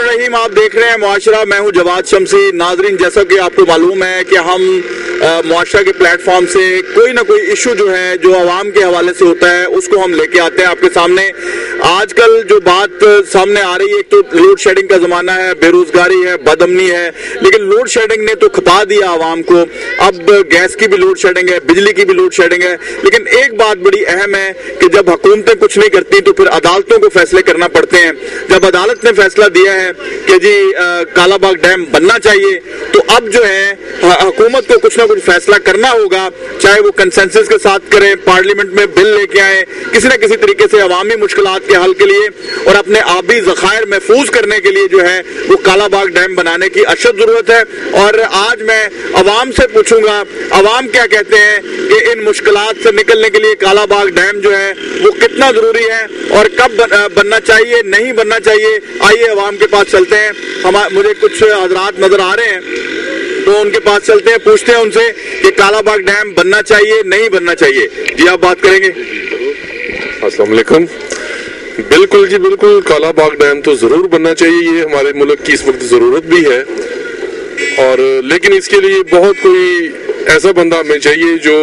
रहीम आप देख रहे हैं मुआशरा। मैं हूँ जवाद शमसी। नाजरीन, जैसा कि आपको मालूम है कि हम मुआशरा के प्लेटफॉर्म से कोई ना कोई इशू जो है, जो आवाम के हवाले से होता है, उसको हम लेके आते हैं आपके सामने। आजकल जो बात सामने आ रही है तो लोड शेडिंग का जमाना है, बेरोजगारी है, बदमनी है, लेकिन लोड शेडिंग ने तो खपा दिया आवाम को। अब गैस की भी लोड शेडिंग है, बिजली की भी लोड शेडिंग है। लेकिन एक बात बड़ी अहम है कि जब हुकूमतें कुछ नहीं करती तो फिर अदालतों को फैसले करना पड़ते हैं। जब अदालत ने फैसला दिया है कि जी कालाबाग डैम बनना चाहिए तो अब जो है हुकूमत को कुछ ना कुछ फैसला करना होगा, चाहे वो कंसेंसस के साथ करें पार्लियामेंट में बिल लेके आए, किसी ना किसी तरीके से अवामी मुश्किल के हल के लिए और अपने आबी जखायर महफूज करने के लिए जो है वो कालाबाग डैम बनाने की अशद ज़रूरत है। और आज मैं अवाम से पूछूँगा, अवाम क्या कहते हैं कि इन मुश्किल से निकलने के लिए कालाबाग डैम जो है वो कितना ज़रूरी है और कब बनना चाहिए, नहीं बनना चाहिए? आइए अवाम के पास चलते हैं। हम, मुझे कुछ हजरात नज़र आ रहे हैं तो उनके पास चलते हैं, पूछते हैं उनसे कि कालाबाग डैम बनना चाहिए, नहीं बनना चाहिए। जी, आप बात करेंगे। असलम बिल्कुल जी बिल्कुल। काला बाग डैम तो ज़रूर बनना चाहिए ये हमारे मुल्क की इस वक्त ज़रूरत भी है। और लेकिन इसके लिए बहुत कोई ऐसा बंदा हमें चाहिए जो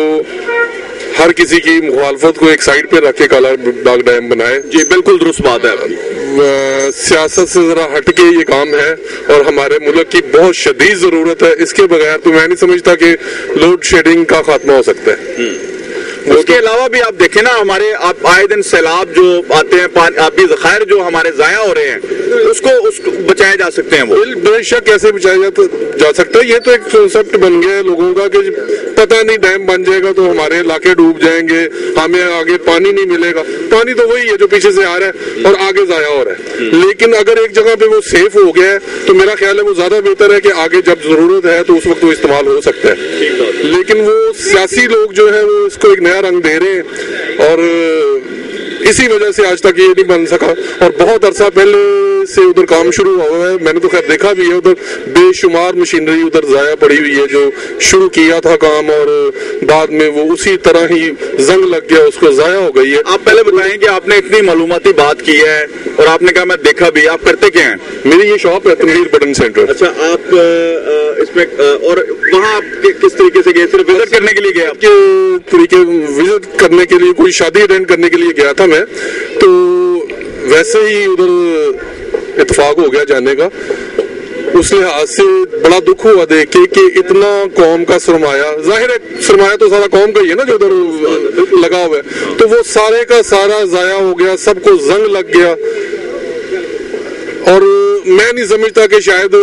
हर किसी की मुखालफत को एक साइड पे रख के काला बाग डैम बनाए। जी बिल्कुल दुरुस्त बात है। सियासत से जरा हटके ये काम है और हमारे मुल्क की बहुत शदीद ज़रूरत है। इसके बगैर तो मैं नहीं समझता कि लोड शेडिंग का खात्मा हो सकता है। हम्म। उसके अलावा भी आप देखें ना हमारे आप आए दिन सैलाब जो आते हैं आपकी जखायर जो हमारे जाया हो रहे हैं उसको उसको बचाए जा सकते हैं वो। बेशक कैसे बचाया जा, जा सकता है? ये तो एक कॉन्सेप्ट बन गया है लोगों का कि पता नहीं डैम बन जाएगा तो हमारे इलाके डूब जाएँगे हमें आगे पानी नहीं मिलेगा। पानी तो वही है जो पीछे से आ रहा है और आगे जाया हो रहा है। लेकिन अगर एक जगह पे वो सेफ़ हो गया है तो मेरा ख्याल है वो ज़्यादा बेहतर है कि आगे जब ज़रूरत है तो उस वक्त वो इस्तेमाल हो सकता है। लेकिन वो सियासी लोग जो है वो इसको एक नया नया रंग दे रहे हैं। और इसी वजह से आज तक ये नहीं बन सका। और बहुत अरसा पहले से उधर काम शुरू हुआ है। मैंने तो खैर देखा भी है उधर। बेशुमार मशीनरी उधर जाया पड़ी हुई है जो शुरू किया था काम और बाद में वो उसी तरह ही जंग लग गया उसको जाया हो गई है। आप पहले बताएँ कि आपने इतनी मालूमती बात की है और आपने कहा मैं देखा भी आप करते क्या हैं? मेरी ये शॉप है तनवीर बटन सेंटर। अच्छा आप इसमें और वहाँ आप किस तरीके से गए? सिर्फ़ विज़िट करने के लिए गए आपके तरीके विज़िट करने के लिए कोई शादी अटेंड करने के लिए गया था मैं। तो वैसे ही उधर इतफाक हो गया जाने का। उस लिहाज से बड़ा दुख हुआ देख के कि इतना कौम का सरमाया। ज़ाहिर है सरमाया तो सारा कौम का ही है ना जो उधर लगा हुआ है। तो वो सारे का सारा जाया हो गया सबको जंग लग गया। और मैं नहीं समझता कि शायद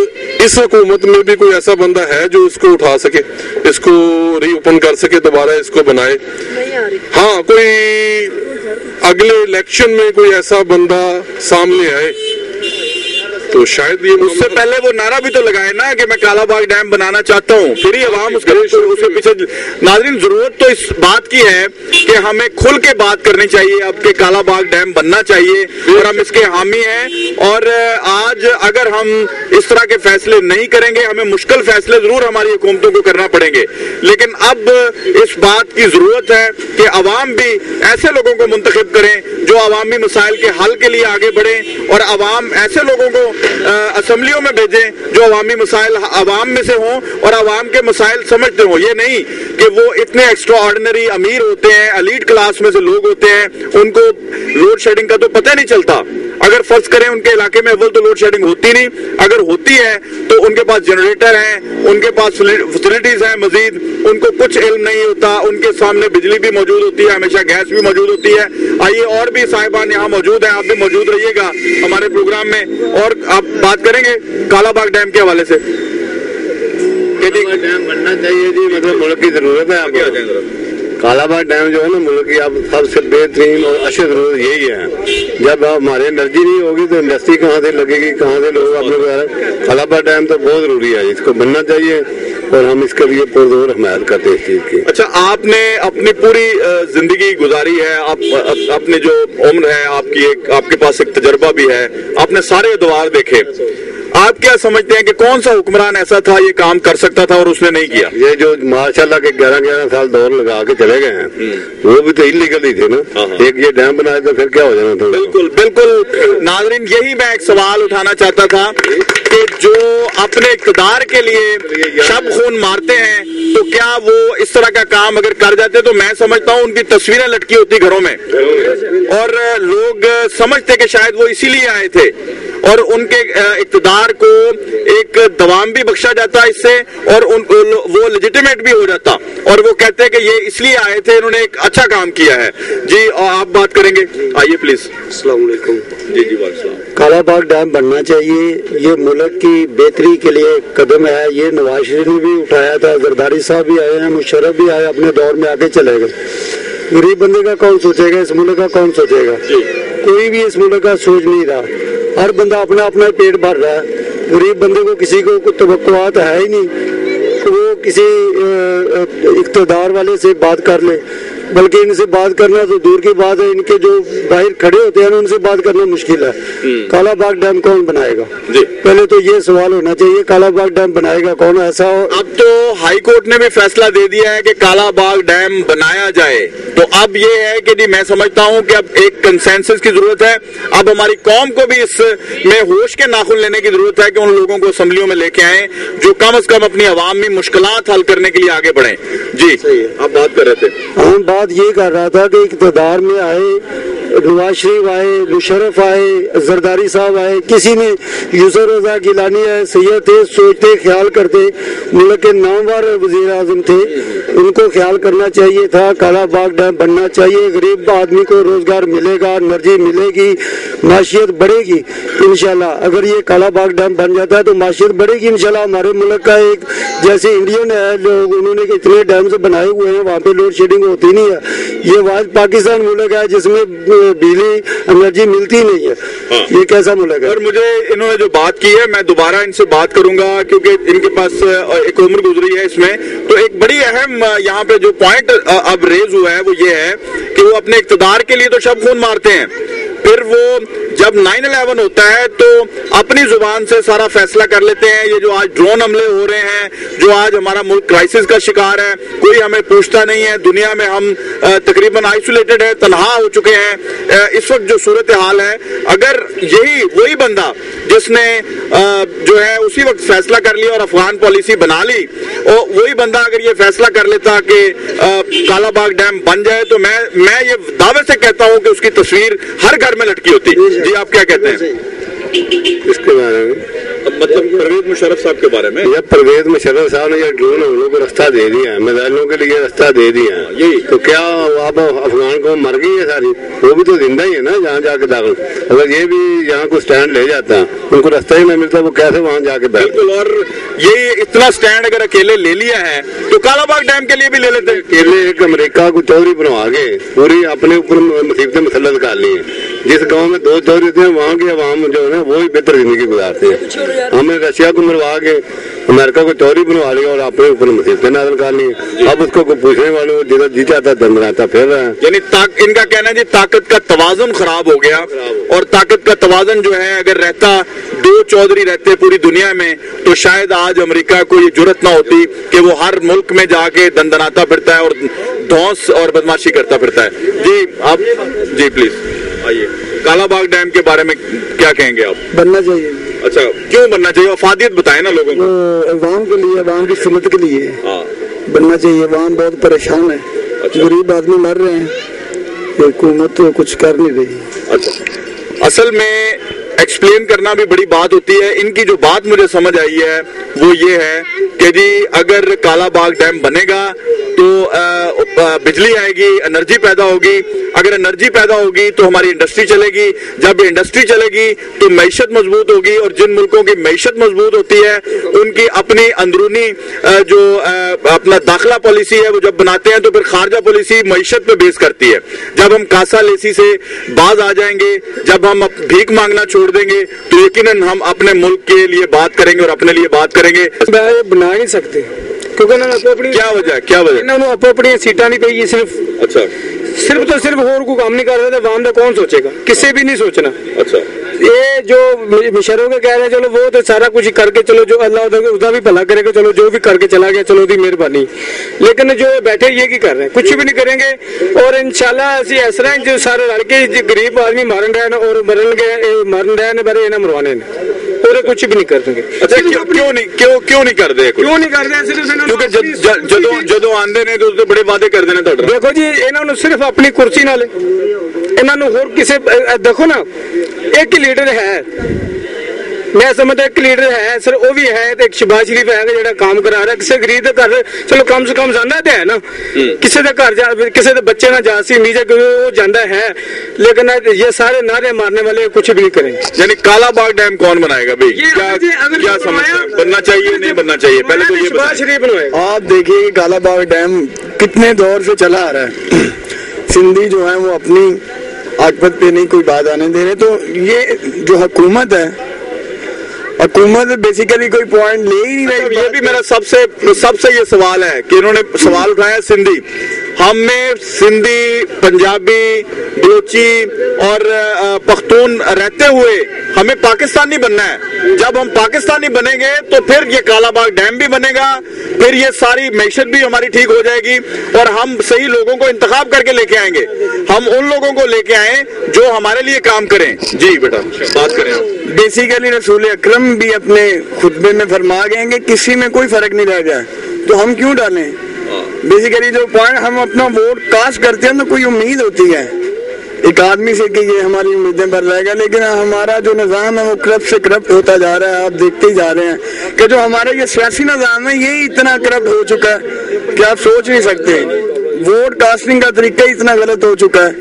इस हुकूमत में भी कोई ऐसा बंदा है जो इसको उठा सके इसको रीओपन कर सके दोबारा इसको बनाए। हाँ कोई अगले इलेक्शन में कोई ऐसा बंदा सामने आए। तो शायद ये उससे पहले वो नारा भी तो लगाए ना कि मैं कालाबाग डैम बनाना चाहता हूँ। फिर ही आवाम उसके उसके पीछे नाजरीन ज़रूरत तो इस बात की है कि हमें खुल के बात करनी चाहिए, अब के कालाबाग डैम बनना चाहिए और हम इसके हामी हैं। और आज अगर हम इस तरह के फैसले नहीं करेंगे, हमें मुश्किल फैसले ज़रूर हमारी हुकूमतों को करना पड़ेंगे। लेकिन अब इस बात की ज़रूरत है कि अवाम भी ऐसे लोगों को मुंतखब करें, जो अवामी मसाइल के हल के लिए आगे बढ़े और अवाम ऐसे लोगों को असम्बलियों में भेजें, जो अवामी मसाइल अवाम में से हों और अवाम के मसाइल समझते हों। ये नहीं कि वो इतने एक्स्ट्रा ऑर्डिनरी अमीर होते हैं अलीट क्लास में से लोग होते हैं उनको लोड शेडिंग का तो पता नहीं चलता। अगर फ़र्ज़ करें उनके इलाके में अव्वल तो लोड शेडिंग होती नहीं। अगर होती है तो उनके पास जनरेटर है उनके पास फैसिलिटीज़ है मजीद। उनको कुछ इल्म नहीं होता। उनके सामने बिजली भी मौजूद होती है हमेशा गैस भी मौजूद होती है। आइए और भी साहिबान यहाँ मौजूद है आप भी मौजूद रहिएगा हमारे प्रोग्राम में। और आप बात करेंगे कालाबाग डैम के हवाले से। डैम बनना चाहिए जी मतलब मुल्क की ज़रूरत है आपको। कालाबाग डैम जो है ना मुल्क की अब सबसे बेहतरीन और अच्छी ज़रूरत यही है। जब हमारी एनर्जी नहीं होगी तो इंडस्ट्री कहाँ से लगेगी, कहाँ से लोग अपने कालाबाग डैम तो बहुत ज़रूरी है, इसको बनना चाहिए और हम इसके लिए पुरजोर हमायत करते हैं इस चीज़ की। अच्छा आपने अपनी पूरी ज़िंदगी गुजारी है, आप अपनी जो उम्र है, आपकी एक, आपके पास एक तजर्बा भी है, आपने सारे द्वार देखे। आप क्या समझते हैं कि कौन सा हुक्मरान ऐसा था ये काम कर सकता था और उसने नहीं किया? ये जो माशाल्लाह के ग्यारह ग्यारह साल दौर लगा के चले गए हैं वो भी तो इलीगल ही थे ना। हाँ, हाँ। एक ये डैम बनाया तो फिर क्या हो जाना था बिल्कुल बिल्कुल। नाजरीन यही मैं एक सवाल उठाना चाहता था कि जो अपने इकतदार के लिए शब खून मारते हैं तो क्या वो इस तरह का काम अगर कर जाते तो मैं समझता हूँ उनकी तस्वीरें लटकी होती घरों में। और लोग समझते कि शायद वो इसीलिए आए थे और उनके अ, इकतदार को एक दवाम भी बख्शा जाता इससे और उन वो लेजिटिमेट भी हो जाता। और वो कहते हैं कि ये इसलिए आए थे इन्होंने एक अच्छा काम किया है। जी और आप बात करेंगे। आइए प्लीज़ असलाकुम जी जी कालाबाग डैम बनना चाहिए ये मुल्क की बेहतरी के लिए कदम है। ये नवाज़ शरीफ ने भी उठाया था जरदारी साहब भी आए हैं मुशरफ भी आए अपने दौर में आके चले गए। गरीब बंदे का कौन सोचेगा इस मुल्क का कौन सोचेगा? कोई भी इस मुल्क का सोच नहीं रहा। हर बंदा अपना अपना पेट भर रहा है। गरीब बंदे को किसी को तवक्कुआत है ही नहीं तो वो किसी अ, वाले से बात कर ले। बल्कि इनसे बात करना तो दूर की बात है। इनके जो बाहर खड़े होते हैं ना उनसे बात करना मुश्किल है। काला बाग डैम कौन बनाएगा? जी। पहले तो ये सवाल होना चाहिए काला बाग डैम बनाएगा कौन? ऐसा हो अब तो हाई कोर्ट ने भी फैसला दे दिया है कि काला बाग डैम बनाया जाए। तो अब ये है कि जी मैं समझता हूँ कि अब एक कंसेंसस की ज़रूरत है। अब हमारी कौम को भी इस में होश के नाखुन लेने की ज़रूरत है कि उन लोगों को असम्बलियों में लेके आए जो कम अज कम अपनी आवाम में मुश्किल हल करने के लिए आगे बढ़े। जी सही है। आप बात कर रहे थे। बात ये कर रहा था कि इकतदार में आए नवाज़ शरीफ आए मुशरफ आए, जरदारी साहब आए, किसी ने यूसर रजा गिलानी आए सैयद थे सोचते ख्याल करते, मुल्क के नामवर वज़ीर आज़म थे, उनको ख्याल करना चाहिए था, काला बाग डैम बनना चाहिए, गरीब आदमी को रोज़गार मिलेगा, एनर्जी मिलेगी, माशियत बढ़ेगी इनशाला अगर ये काला बाग डैम बन जाता है तो माशियत बढ़ेगी इनशाला हमारे मुल्क का एक जैसे इंडियन है, लोग उन्होंने इतने डैम से बनाए हुए हैं, वहाँ पे लोड शेडिंग होती नहीं है। ये वाज पाकिस्तान मुल्क है, जिसमें बिजली एनर्जी मिलती नहीं है। ये कैसा मुल्क है? और मुझे इन्होंने जो बात की है मैं दोबारा इनसे बात करूँगा क्योंकि इनके पास एक उम्र गुजरी है इसमें। तो एक बड़ी अहम यहाँ पे जो पॉइंट अब रेज हुआ है वो ये है कि वो अपने इकतदार के लिए तो शब खून मारते हैं। फिर वो जब 9/11 होता है तो अपनी ज़ुबान से सारा फैसला कर लेते हैं। ये जो आज ड्रोन हमले हो रहे हैं, जो आज हमारा मुल्क क्राइसिस का शिकार है, कोई हमें पूछता नहीं है। दुनिया में हम तकरीबन आइसोलेटेड है, तनहा हो चुके हैं। इस वक्त जो सूरत हाल है, अगर यही, वही बंदा जिसने जो है उसी वक्त फैसला कर लिया और अफगान पॉलिसी बना ली और वही बंदा अगर ये फैसला कर लेता कि कालाबाग डैम बन जाए तो मैं मैं ये दावे से कहता हूँ कि उसकी तस्वीर हर घर में लटकी होती। जी आप क्या कहते हैं? इसके बारे में? मतलब परवेज मुशर्रफ साहब के बारे में? ये परवेज मुशर्रफ साहब ने ये ड्रोन हमलों को रास्ता दे दिया है मिसाइलों के लिए रास्ता दे दिया है। यही। तो क्या आप अफगान को मर गई है सारी? वो भी तो ज़िंदा ही है ना जहाँ जाके दाखिल। अगर ये भी यहाँ को स्टैंड ले जाता उनको रास्ता ही नहीं मिलता वो कैसे वहाँ जाके बैठ? बिल्कुल और ये इतना स्टैंड अगर अकेले ले लिया है तो कालाबाग डैम के लिए भी ले लेते हैं। अकेले एक अमरीका को चौधरी बनवा के पूरी अपने ऊपर मुसीबतें मसलत कर ली है। जिस गाँव में दो चौधरी थे वहाँ के अवाम जो है ना वो ही बेहतर ज़िंदगी गुजारते हैं। हमने रशिया को मरवा के अमेरिका को चौधरी बनवा लिया और अपने ऊपर मुसीबतें नाजल कर ली अब उसको पूछने वाले जिधर जी चाहता दम बनाता फिर रहा है। यानी इनका कहना है जी ताकत का तवाजन खराब हो गया और ताकत का तोजन जो है अगर रहता दो चौधरी रहते पूरी दुनिया में तो शायद आज अमेरिका को ये ज़रूरत ना होती कि वो हर मुल्क में जाके दंदनाता फिरता है और धौस और बदमाशी करता फिरता है। जी आप जी प्लीज़ आइए। कालाबाग डैम के बारे में क्या कहेंगे आप? बनना चाहिए। अच्छा क्यों बनना चाहिए? अफादियत बताए ना लोगों को। आवाम के लिए अवाम की सुनत के लिए हाँ। बनना चाहिए। अवाम बहुत परेशान है। गरीब आदमी मर रहे हैं। हुकूमत तो कुछ कर नहीं रही। अच्छा। असल में एक्सप्लेन करना भी बड़ी बात होती है। इनकी जो बात मुझे समझ आई है, वो ये है कि जी, अगर कालाबाग डैम बनेगा तो बिजली आएगी, एनर्जी पैदा होगी। अगर एनर्जी पैदा होगी तो हमारी इंडस्ट्री चलेगी। जब इंडस्ट्री चलेगी तो मीशत मज़बूत होगी और जिन मुल्कों की मीशत मज़बूत होती है, उनकी अपनी अंदरूनी जो अपना दाखिला पॉलिसी है, वो जब बनाते हैं तो फिर खारजा पॉलिसी मीशत पे बेस करती है। जब हम कासा लेसी से बाज आ जाएँगे, जब हम भीख मांगना छोड़ जोड़ देंगे। तो यकीन हम अपने मुल्क के लिए बात करेंगे और अपने लिए बात करेंगे। बना नहीं सकते। क्योंकि ना अपनी क्या वजह? क्या वजह? अपो अपनी सीटा नहीं पेगी सिर्फ़ अच्छा। सिर्फ़ तो सिर्फ़ और को काम नहीं कर रहा थे वाम का कौन सोचेगा? किसे भी नहीं सोचना। अच्छा। ये जो मिशरों के कह रहे हैं चलो वो तो सारा कुछ करके चलो जो अल्लाह उधर- उसका भी भला करेगा चलो जो भी करके चला गया चलो दी मेहरबानी लेकिन जो बैठे ये की कर रहे हैं कुछ भी नहीं करेंगे और इंशाल्लाह ਅਸੀਂ ਇਸ ਤਰ੍ਹਾਂ ਜੋ ਸਾਰੇ ਰਲ ਕੇ ਜੇ ਗਰੀਬ ਆਦਮੀ ਮਾਰਨ ਰਹੇ ਨੇ ਔਰ ਮਰਨਗੇ ਇਹ ਮਰਨ ਰਹੇ ਨੇ ਬਾਰੇ ਇਹਨਾਂ ਮਰਵਾਣੇ ਨੇ ਔਰ ਕੁਝ ਵੀ ਨਹੀਂ ਕਰਨਗੇ अच्छा क्यों क्यों नहीं क्यों क्यों नहीं कर दे कुछ ਕਿਉਂ ਨਹੀਂ ਕਰਦੇ ਸਿਰਫ ਇਹਨਾਂ ਨੂੰ ਕਿਉਂਕਿ ਜਦ- ਜਦ- ਜਦੋਂ ਜਦੋਂ ਆਂਦੇ ਨੇ ਤੇ ਉਸਦੇ ਬੜੇ ਵਾਅਦੇ ਕਰਦੇ ਨੇ ਤੁਹਾਡੇ ਨਾਲ। ਦੇਖੋ ਜੀ ਇਹਨਾਂ ਨੂੰ ਸਿਰਫ ਆਪਣੀ ਕੁਰਸੀ ਨਾਲ ਇਹਨਾਂ ਨੂੰ ਹੋਰ ਕਿਸੇ ਦੇਖੋ ਨਾ ਇੱਕ ਲੀਡਰ ਹੈ। ਮੈਂ ਸਮਝਦਾ ਇੱਕ ਲੀਡਰ ਹੈ ਸਰ ਉਹ ਵੀ ਹੈ ਤੇ ਇੱਕ ਸ਼ਿਬਾਸ਼ ਸ਼ਰੀਫ ਹੈ ਜਿਹੜਾ ਕੰਮ ਕਰਾ ਰਿਹਾ। ਕਿਸੇ ਗਰੀਬ ਦੇ ਘਰ ਚਲੋ ਕਮ ਸੇ ਕਮ ਜਾਂਦਾ ਤੇ ਹੈ ਨਾ। ਕਿਸੇ ਦੇ ਘਰ ਜਾ ਕਿਸੇ ਦੇ ਬੱਚੇ ਨਾਲ ਜਾ ਸੀ ਉਮੀਦ ਉਹ ਜਾਂਦਾ ਹੈ। ਲੇਕਿਨ ਇਹ ਸਾਰੇ ਨਾਰੇ ਮਾਰਨੇ ਵਾਲੇ ਕੁਝ ਵੀ ਨਹੀਂ ਕਰਨਗੇ ਯਾਨੀ ਕਾਲਾ ਬਾਗ ਡੈਮ ਕੌਣ ਬਣਾਏਗਾ ਬਈ? क्या क्या समझते बनना चाहिए नहीं बनना चाहिए पहले तो ये शबाज बताएं। शरीफ ने आप देखिए कि काला बाग डैम कितने दौर से चला आ रहा है सिंधी जो है आकबत पे नहीं, कोई बात आने दे रहे। तो ये जो हुकूमत है, हुकूमत बेसिकली कोई पॉइंट ले ही नहीं रही। ये भी मेरा सबसे सबसे ये सवाल है कि इन्होंने सवाल उठाया सिंधी। हम में सिंधी पंजाबी बलोची और पख्तून रहते हुए हमें पाकिस्तानी बनना है। जब हम पाकिस्तानी बनेंगे तो फिर ये कालाबाग डैम भी बनेगा फिर ये सारी मैशत भी हमारी ठीक हो जाएगी और हम सही लोगों को इंतखाब करके लेके आएँगे। हम उन लोगों को लेके आए जो हमारे लिए काम करें। जी बेटा बात करें बेसिकली रसूल अक्रम भी अपने खुतबे में फरमा गए कि किसी में कोई फ़र्क नहीं रह गया तो हम क्यों डालें? बेसिकली जो पॉइंट हम अपना वोट कास्ट करते हैं तो कोई उम्मीद होती है। एक आदमी से कि ये हमारी उम्मीदें पर रहेगा लेकिन हमारा जो निज़ाम है वो करप्ट से करप्ट होता जा रहा है आप देखते ही जा रहे हैं कि जो हमारा ये सियासी निज़ाम है ये इतना करप्ट हो चुका है कि आप सोच नहीं सकते। वोट कास्टिंग का तरीका ही इतना गलत हो चुका है।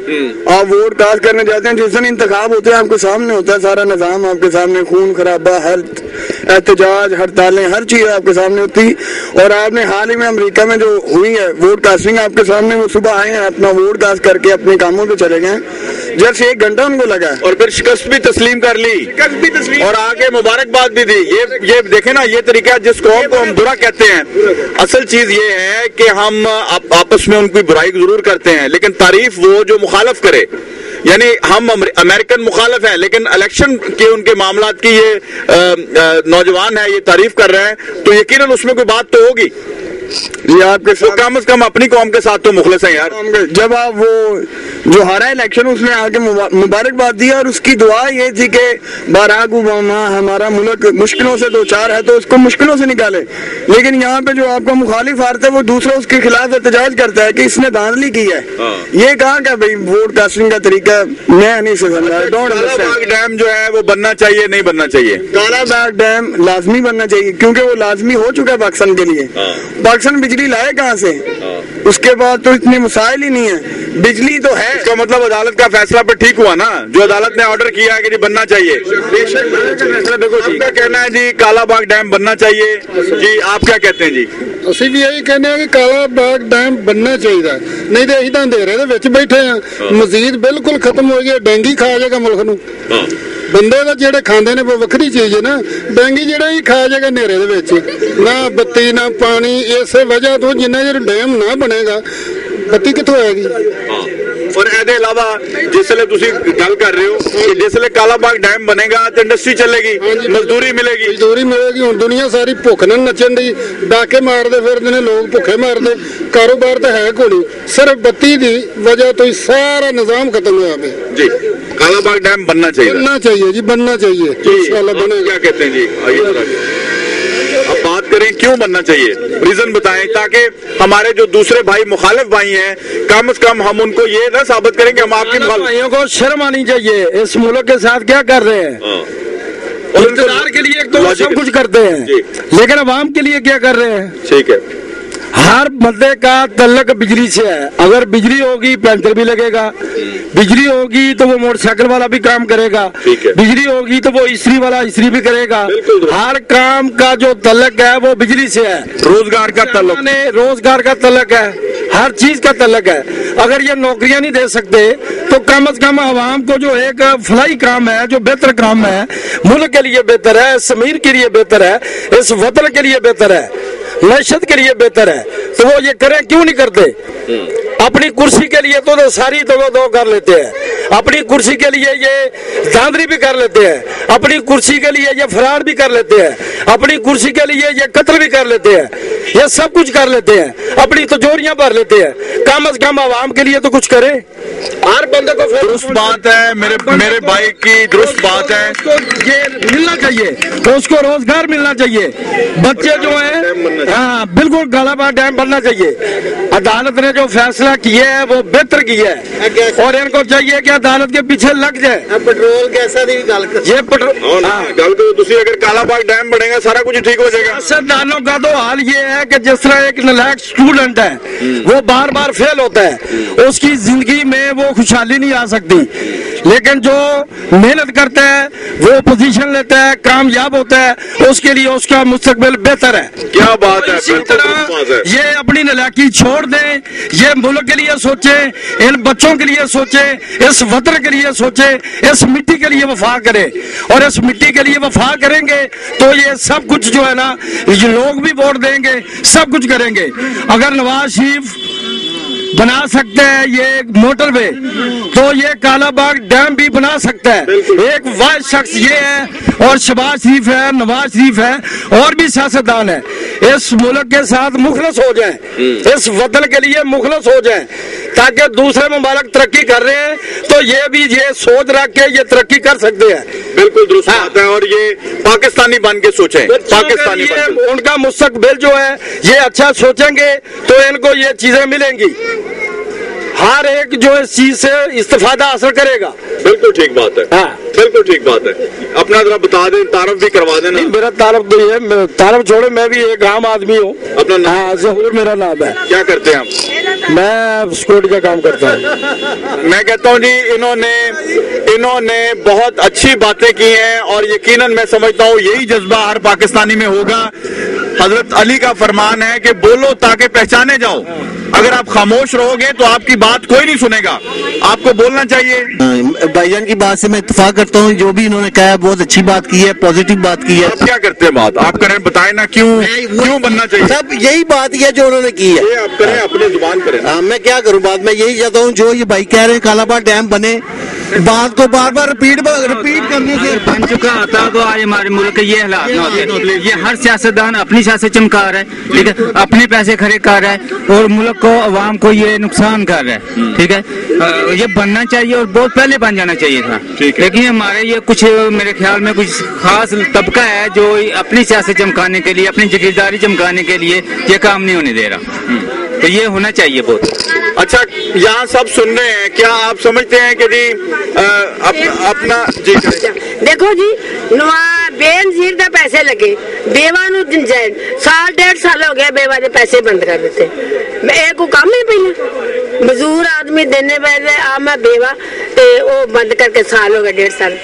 आप वोट कास्ट करने जाते हैं जिस दिन इंतखाब होते हैं आपके सामने होता है सारा निज़ाम आपके सामने खून खराबा हेल्थ एहतजाज हड़तालें हर चीज़ आपके सामने होती। और आपने हाल ही में अमेरिका में जो हुई है वोट कास्टिंग आपके सामने वो सुबह आए हैं अपना वोट कास्ट करके अपने कामों पे चले गए। जब से एक घंटा उनको लगा। और फिर शिकस्त भी तस्लीम कर ली। भी तस्लीम। और आगे मुबारकबाद भी दी। ये ये देखे ना ये तरीका जिस कौम को हम बुरा कहते हैं असल चीज़ ये है कि हम आप, आपस में उनकी बुराई ज़रूर करते हैं लेकिन तारीफ़ वो जो मुखालफ करे। यानी हम अमेरिकन मुखालफ है, लेकिन इलेक्शन के उनके मामला की ये नौजवान है, ये तारीफ़ कर रहे हैं तो यकीन उसमें कोई बात तो होगी। ये आपके तो साथ कम से कम अपनी कौम के साथ तो मुखलस है यार। जब आप वो जो हारा इलेक्शन उसने आके मुबारकबाद दी और उसकी दुआ ये थी कि बाराक ओबामा हमारा मुल्क मुश्किलों से दो चार है तो उसको मुश्किलों से निकाले। लेकिन यहाँ पे जो आपका मुखालिफ हारता है वो दूसरा उसके खिलाफ एहतजाज करता है कि इसने धांधली की है। हाँ। ये कहाँ का भाई वोट कास्टिंग का तरीका मैं नहीं समझ डैम जो है वो बनना चाहिए नहीं बनना चाहिए? काला बाग डैम लाजमी बनना चाहिए क्योंकि वो लाजमी हो चुका है पाकिस्तान के लिए। हाँ। पाकिस्तान बिजली लाए कहाँ से उसके बाद तो इतने मसाइल ही नहीं है बिजली तो है इसका मतलब अदालत का फैसला पे ठीक हुआ ना जो अदालत ने ऑर्डर किया है कि जी बनना चाहिए फैसला देखो आपका कहना है जी कालाबाग डैम बनना चाहिए जी आप क्या कहते हैं जी ਅਸੀਂ ਵੀ ਇਹੀ ਕਹਿੰਦੇ ਆ ਕਿ ਕਾਲਾ ਬਾਗ ਡੈਮ ਬੰਨਣਾ ਚਾਹੀਦਾ ਨਹੀਂ ਤੇ ਅਸੀਂ ਤਾਂ ਅੰਧੇਰੇ ਦੇ ਵਿੱਚ ਬੈਠੇ ਆ ਮਜ਼ੀਦ ਬਿਲਕੁਲ ਖਤਮ ਹੋ ਗਿਆ ਡੈਂਗੀ ਖਾ ਜਾਏਗਾ ਮੁਲਕ ਨੂੰ ਬੰਦੇ ਦਾ ਜਿਹੜੇ ਖਾਂਦੇ ਨੇ ਉਹ ਵੱਖਰੀ ਚੀਜ਼ ਹੈ ਨਾ। ਡੈਂਗੀ ਜਿਹੜਾ ਹੀ ਖਾ ਜਾਏਗਾ ਹਨੇਰੇ ਦੇ ਵਿੱਚ। ਨਾ ਬੱਤੀ ਨਾ ਪਾਣੀ ਇਸੇ ਵਜ੍ਹਾ ਤੋਂ ਜਿੰਨਾ ਚਿਰ ਡੈਮ ਨਾ ਬਣੇਗਾ ਬੱਤੀ ਕਿੱਥੋਂ ਆਏਗੀ? ਔਰ ਇਹਦੇ ਇਲਾਵਾ ਜਿਸਲੇ ਤੁਸੀਂ ਗੱਲ ਕਰ ਰਹੇ ਹੋ ਕਿ ਜਿਸਲੇ ਕਾਲਾਬਾਗ ਡੈਮ ਬਣੇਗਾ ਤੇ ਇੰਡਸਟਰੀ ਚੱਲੇਗੀ ਮਜ਼ਦੂਰੀ ਮਿਲੇਗੀ। ਮਜ਼ਦੂਰੀ ਮਿਲੇਗੀ ਹੁਣ ਦੁਨੀਆ ਸਾਰੀ ਭੁੱਖ ਨਾਲ ਨੱਚਣ ਦੀ ਡਾਕੇ ਮਾਰਦੇ ਫਿਰਦੇ ਨੇ ਲੋਕ ਭੁੱਖੇ ਮਾਰਦੇ। ਕਾਰੋਬਾਰ ਤਾਂ ਹੈ ਕੋਈ ਸਿਰਫ ਬੱਤੀ ਦੀ ਵਜ੍ਹਾ ਤੋਂ ਹੀ ਸਾਰਾ ਨਿਜ਼ਾਮ ਖਤਮ ਹੋਇਆ ਪਿਆ। जी कालाबाग डैम बनना चाहिए। बनना चाहिए जी बनना चाहिए। बनेगा। क्या कहते हैं जी? आइए अब बात करें क्यों बनना चाहिए? रीजन बताएँ ताकि हमारे जो दूसरे भाई मुखालिफ भाई हैं कम से कम हम उनको ये ना साबित करें कि हम आपकी भाइयों को शर्म आनी चाहिए। इस मुल्क के साथ क्या कर रहे हैं? और उनको- इकतदार के लिए एक तो सब कुछ करते हैं। लेकिन अवाम के लिए क्या कर रहे हैं? ठीक है। हर बंदे का तल्लक बिजली से है। अगर बिजली होगी पैंचर भी लगेगा। बिजली होगी तो वो मोटरसाइकिल वाला भी काम करेगा। बिजली होगी तो वो इस्त्री वाला इस्त्री भी करेगा। हर काम का जो तल्लक है वो बिजली से है। रोज़गार का तल्लुक। ने रोज़गार का तलक है। हर चीज़ का तल्लक है। अगर ये नौकरियाँ नहीं दे सकते तो कम अज कम आवाम को जो एक फलाई काम है जो बेहतर काम है मुल्क के लिए बेहतर है समीर के लिए बेहतर है इस वतन के लिए बेहतर है। मैशत के लिए बेहतर है। तो वो ये करें क्यों नहीं करते? अपनी कुर्सी के लिए तो, तो सारी दो दो कर लेते हैं। अपनी कुर्सी के लिए ये धांधली भी कर लेते हैं। अपनी कुर्सी के लिए ये फरार भी कर लेते हैं। अपनी कुर्सी के लिए ये कत्ल भी कर लेते हैं। ये सब कुछ कर लेते हैं। अपनी तिजोरियाँ भर लेते हैं। कम अज कम आवाम के लिए तो कुछ करे। हर बंदे को दुरुस्त बात है मेरे मेरे भाई की दुरुस्त बात है। उसको ये मिलना चाहिए। तो उसको रोज़गार मिलना चाहिए। बच्चे जो है हाँ बिल्कुल गालाबाद डैम बनना चाहिए। अदालत ने जो फैसला किया है वो बेहतर किया है और इनको चाहिए कि अदालत के पीछे लग जाए ਪੈਟਰੋਲ ਗੈਸਾਂ ਦੀ ਵੀ ਗੱਲ ਕਰ ये पेट्रोल हाँ गल तो ਤੁਸੀਂ अगर कालाबाग डैम बढ़ेगा सारा कुछ ठीक हो जाएगा सियासतदानों का तो हाल ये है कि जिस तरह एक नलायक स्टूडेंट है वो बार बार फेल होता है उसकी जिंदगी में वो खुशहाली नहीं आ सकती लेकिन जो मेहनत करता है वो पोजीशन लेता है कामयाब होता है उसके लिए उसका मुस्तकबिल बेहतर है क्या बात है इसी बिल्कुल दुरुस्त बात तरह है ये अपनी नलायकी छोड़ दें। ये मुल्क के लिए सोचे, इन बच्चों के लिए सोचे, इस वतन के लिए सोचे, इस मिट्टी के लिए वफा करें। और इस मिट्टी के लिए वफा करेंगे तो ये सब कुछ जो है ना, ये लोग भी वोट देंगे, सब कुछ करेंगे। अगर नवाज़ शरीफ बना सकते हैं ये मोटर वे। तो ये कालाबाग डैम भी बना सकता है। एक वाइज शख्स ये है और शबाज शरीफ है नवाज़ शरीफ है और भी सियासतदान है। इस मुल्क के साथ मुखलस हो जाएँ। इस वतन के लिए मुखलस हो जाएँ ताकि दूसरे मुबारक तरक्की कर रहे हैं तो ये भी ये सोच रख के ये तरक्की कर सकते हैं। बिल्कुल दुरुस्त हाँ। है और ये पाकिस्तानी बन के सोचे। पाकिस्तानी बन के। उनका मुस्तकबिल जो है ये अच्छा सोचेंगे तो इनको ये चीज़ें मिलेंगी। हर एक जो इस चीज़ से इस्तेफादा हासिल करेगा। बिल्कुल ठीक बात है। हाँ। बिल्कुल ठीक बात है। अपना जरा बता दें तारफ भी करवा देना। नहीं मेरा तारफ तो ये तारफ छोड़े मैं भी एक आम आदमी हूँ। अपना नाम हाँ जहूर मेरा नाम है। क्या करते हैं आप? मैं सिक्योरिटी का काम करता हूँ। मैं कहता हूँ जी इन्होंने इन्होंने बहुत अच्छी बातें की हैं और यकीनन मैं समझता हूँ यही जज्बा हर पाकिस्तानी में होगा। हज़रत अली का फरमान है कि बोलो ताकि पहचाने जाओ। अगर आप खामोश रहोगे तो आपकी बात कोई नहीं सुनेगा। आपको बोलना चाहिए। हाँ, भाईजान की बात से मैं इतफाक करता हूँ। जो भी इन्होंने कहा है बहुत अच्छी बात की है पॉजिटिव बात की है। आप क्या करते हैं बात? आप करें बताए ना क्यों क्यों बनना चाहिए? सब यही बात ही जो उन्होंने की है। आप करें अपने ज़ुबान करें। हाँ, मैं क्या करूँ? बात मैं यही चाहता हूँ जो ये भाई कह रहे हैं कालाबाग डैम बने बात को बार बार रिपीट रिपीट करने से बन चुका होता तो आज हमारे मुल्क के ये हालात ना होते। ये हर सियासतदान अपनी सियासत चमका रहा है ठीक है? अपने पैसे खड़े कर रहा है और मुल्क को अवाम को ये नुकसान कर रहा है ठीक है? ये बनना चाहिए और बहुत पहले बन जाना चाहिए था। लेकिन हमारे ये कुछ मेरे ख्याल में कुछ खास तबका है जो अपनी सियासत चमकाने के लिए अपनी जगीरदारी चमकाने के लिए ये काम नहीं होने दे रहा। तो ये होना चाहिए बहुत। अच्छा यहाँ सब सुन रहे हैं। क्या आप समझते हैं कि जी अप, अपना जी देखो जी ਬੇਨਜ਼ੀਰ ਦੇ ਪੈਸੇ ਲੱਗੇ ਬੇਵਾ ਨੂੰ ਜੈਨ ਸਾਲ ਡੇਢ ਸਾਲ ਹੋ ਗਿਆ ਬੇਵਾ ਦੇ ਪੈਸੇ ਬੰਦ ਕਰ ਦਿੱਤੇ ਮੈਂ ਇਹ ਕੋ ਕੰਮ ਹੀ ਪਹਿਲਾਂ ਮਜ਼ਦੂਰ ਆਦਮੀ ਦੇਣੇ ਪੈਸੇ ਆ ਮੈਂ ਬੇਵਾ ਤੇ ਉਹ ਬੰਦ ਕਰਕੇ ਸਾਲ ਹੋ ਗਿਆ ਡੇਢ ਸਾਲ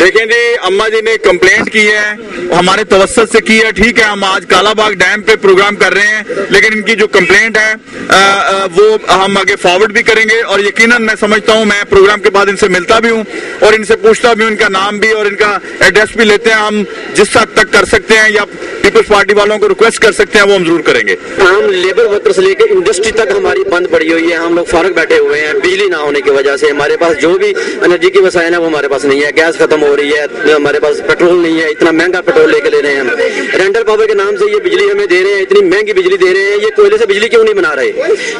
देखें जी अम्मा जी ने कंप्लेंट की है हमारे तवसत से की है ठीक है हम आज कालाबाग डैम पे प्रोग्राम कर रहे हैं लेकिन इनकी जो कंप्लेंट है अ, अ, वो हम आगे फॉरवर्ड भी करेंगे और यकीनन मैं समझता हूं मैं प्रोग्राम के बाद इनसे मिलता भी हूं और इनसे पूछता भी हूं इनका नाम भी और इनका एड्रेस भी लेते हैं हम जिस हद तक कर सकते हैं या पीपल्स पार्टी वालों को रिक्वेस्ट कर सकते हैं वो हम ज़रूर करेंगे। हम लेबर वर्कर से लेकर इंडस्ट्री तक हमारी बंद पड़ी हुई है। हम लोग फारग बैठे हुए हैं बिजली ना होने की वजह से। हमारे पास जो भी एनर्जी की वसाइल है वो हमारे पास नहीं है। गैस खत्म हो रही है हमारे पास पेट्रोल नहीं है। इतना महँगा पेट्रोल लेके ले रहे हैं हम। रेंडर पावर के नाम से ये बिजली हमें दे रहे हैं इतनी महँगी बिजली दे रहे हैं। ये कोयले से बिजली क्यों नहीं बना रहे?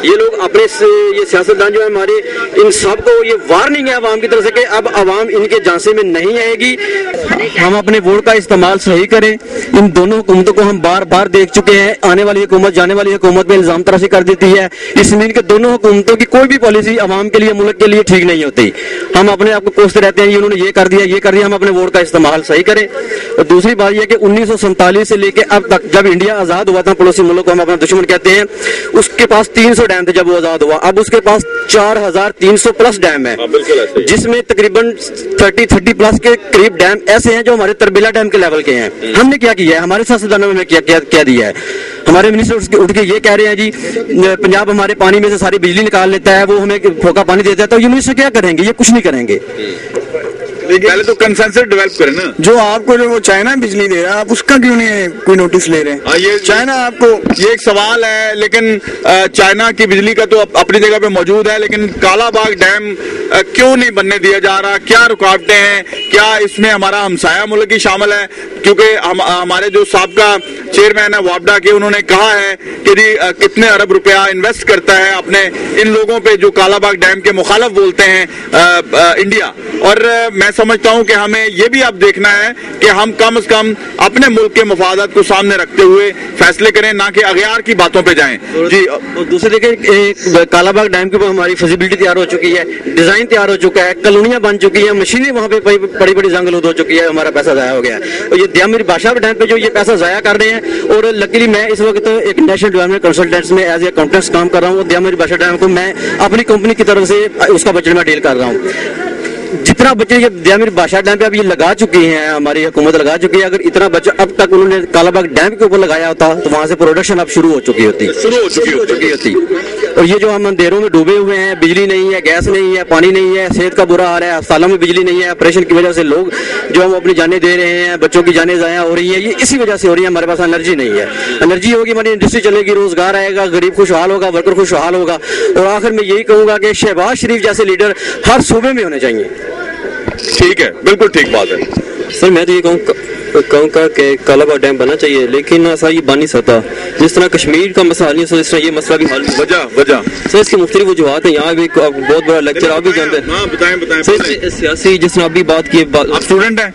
ये लोग अपने ये सियासतदान जो है हमारे इन सबको ये वार्निंग है आवाम की तरफ़ से कि अब आवाम इनके झांसे में नहीं आएगी। हम अपने वोट का इस्तेमाल सही करें। इन दोनों हुकूमतों को हम बार बार देख चुके हैं। आने वाली हुकूमत जाने वाली हुकूमत में इल्ज़ाम तराशी कर देती है। इसलिए इनके दोनों हुकूमतों की कोई भी पॉलिसी आवाम के लिए मुल्क के लिए ठीक नहीं होती। हम अपने आप को कोसते रहते हैं ये उन्होंने ये कर दिया ये कर दिया हम अपने वोट का इस्तेमाल सही करें। और दूसरी बात यह कि उन्नीस से लेकर अब तक जब इंडिया आज़ाद हुआ था पड़ोसी मुल्क को हम अपना दुश्मन कहते हैं उसके पास 300 डैम थे जब वो आज़ाद हुआ। अब उसके पास 4300 प्लस डैम है ही। जिसमें तकरीबन 30 30 प्लस के करीब डैम ऐसे हैं जो हमारे तरबेला डैम के लेवल के हैं। हमने क्या किया है? हमारे सियासतदानों ने क्या क्या क्या दिया है? हमारे मिनिस्टर उठ के- ये कह रहे हैं जी पंजाब हमारे पानी में से सारी बिजली निकाल लेता है, वो हमें फोका पानी देता है तो ये मिनिस्टर क्या करेंगे? ये कुछ नहीं करेंगे। पहले तो कंसेंसस डेवलप करें ना। जो आपको जो वो चाइना बिजली दे रहा है आप उसका क्यों नहीं कोई नोटिस ले रहे हाँ, हैं ये चाइना आपको ये एक सवाल है लेकिन चाइना की बिजली का तो अपनी जगह पे मौजूद है लेकिन कालाबाग डैम क्यों नहीं बनने दिया जा रहा? क्या रुकावटें हैं? क्या इसमें हमारा हमसाया मुल्क ही शामिल है? क्योंकि हम हमारे जो सबका चेयरमैन है वापडा के उन्होंने कहा है कि जी कितने अरब रुपया इन्वेस्ट करता है अपने इन लोगों पे जो कालाबाग डैम के मुखालफ बोलते हैं इंडिया। और मैं समझता हूँ कि हमें ये भी अब देखना है कि हम कम से कम अपने मुल्क के मफादत को सामने रखते हुए फैसले करें ना कि अगयार की बातों पे जाएँ। जी। और दूसरे देखिए कालाबाग डैम के ऊपर हमारी फिजिबिलिटी तैयार हो चुकी है डिज़ाइन तैयार हो चुका है कलोनियाँ बन चुकी है मशीनें वहाँ पे बड़ी बड़ी जंगलूद हो चुकी है हमारा पैसा जाया हो गया। है और ये दियामिर बादशाह डैम पे जो ये पैसा जाया कर रहे हैं और लकीली मैं इस वक्त एक नेशनल डेवलपमेंट कंसल्टेंट्स में एज ए अकाउंटेंट्स काम कर रहा हूँ और दियामिर बादशाह डैम को मैं अपनी कंपनी की तरफ़ से उसका बजट में डील कर रहा हूँ। जितना बच्चे ये दियामिर बादशाह डैम पे अब ये लगा चुकी हैं हमारी हुकूमत लगा चुकी है अगर इतना बच्चा अब तक उन्होंने कालाबाग डैम के ऊपर लगाया होता तो वहाँ से प्रोडक्शन अब शुरू हो चुकी होती। शुरू हो चुकी होती। चुकी होती। और ये जो हम अंधेरों में डूबे हुए हैं बिजली नहीं है गैस नहीं है पानी नहीं है सेहत का बुरा हाल है अस्पतालों में बिजली नहीं है ऑपरेशन की वजह से लोग जो हम अपनी जाने दे रहे हैं बच्चों की जानें जाया हो रही है ये इसी वजह से हो रही है हमारे पास एनर्जी नहीं है। एनर्जी होगी हमारी इंडस्ट्री चलेगी रोज़गार आएगा गरीब खुशहाल होगा वर्कर खुशहाल होगा। और आखिर में यही कहूँगा कि शहबाज शरीफ जैसे लीडर हर सूबे में होने चाहिए। ठीक है बिल्कुल ठीक बात है। सर मैं तो ये कहूँ कहूँगा कि कालाबाग डैम बनना चाहिए लेकिन ऐसा ये बन नहीं सकता। जिस तरह कश्मीर का मसला हल नहीं हो, इस तरह ये मसला भी हल वजह वजह। सर इसकी मुख्तलिफ़ वजूहत है यहाँ भी एक बहुत बड़ा लेक्चर आप भी जानते हैं। हाँ बताएँ बताएँ सर सियासी जिस तरह अभी बात की आप स्टूडेंट हैं?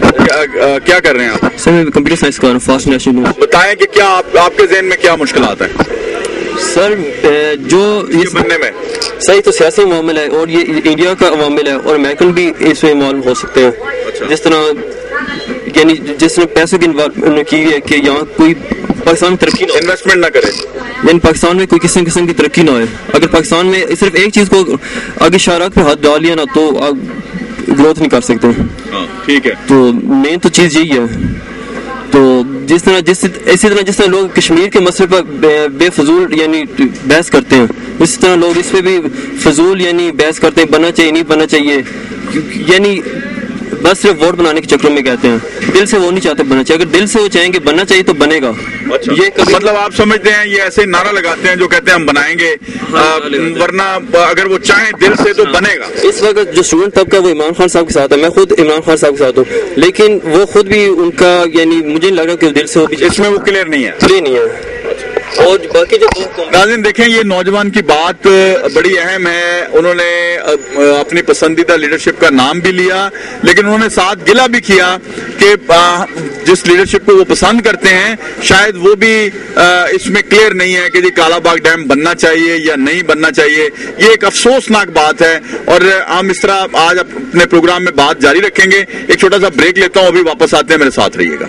क्या, क्या कर रहे हैं आप? सर कंप्यूटर साइंस कर रहा हूँ फास्ट नेशनल बताएँ कि क्या आप, आपके जहन में क्या मुश्किल है? सर जो ये बनने में। सही तो सियासी मामला है और ये इंडिया का मामला है और अमेरिकन भी इसमें इन्वॉल्व हो सकते हैं। अच्छा। जिस तरह यानी जिस तरह पैसों की इन्वॉल्व की है कि यहाँ कोई पाकिस्तान तरक्की ना इन्वेस्टमेंट ना करें। यानी पाकिस्तान में कोई किसी किस्म की तरक्की ना हो। अगर पाकिस्तान में सिर्फ़ एक चीज़ को आगे शाराक पे हाथ डाल लिया ना तो आप ग्रोथ नहीं कर सकते। हाँ ठीक है। तो मेन तो चीज़ यही है। तो जिस तरह, जिस, इसी तरह जिस तरह लोग कश्मीर के मसले पर बे- बेफजूल यानी बहस करते हैं इसी तरह लोग इस पर भी फजूल यानी बहस करते हैं, बनना चाहिए, नहीं बनना चाहिए। यानी बस सिर्फ़ वोट बनाने के चक्कर में कहते हैं। दिल से वो नहीं चाहते बनना चाहिए। अगर दिल से वो चाहेंगे बनना चाहिए तो बनेगा। अच्छा। ये कभी मतलब आप समझते हैं ये ऐसे नारा लगाते हैं जो कहते हैं हम बनाएँगे। नारा वरना अगर वो चाहे दिल से तो बनेगा। इस वक्त जो स्टूडेंट तबका है वो इमरान खान साहब के साथ है। मैं खुद इमरान खान साहब के साथ हूँ। लेकिन वो खुद भी उनका यानी मुझे नहीं लग रहा कि दिल से वो इसमें वो क्लियर नहीं है। क्लियर नहीं है। और बाकी जो नाजिन देखें, ये नौजवान की बात बड़ी अहम है। उन्होंने अपनी पसंदीदा लीडरशिप का नाम भी लिया, लेकिन उन्होंने साथ गिला भी किया कि जिस लीडरशिप को वो पसंद करते हैं, शायद वो भी इसमें क्लियर नहीं है कि जी कालाबाग डैम बनना चाहिए या नहीं बनना चाहिए। ये एक अफसोसनाक बात है, और हम इस तरह आज अपने प्रोग्राम में बात जारी रखेंगे। एक छोटा सा ब्रेक लेता हूँ, अभी वापस आते हैं, मेरे साथ रहिएगा।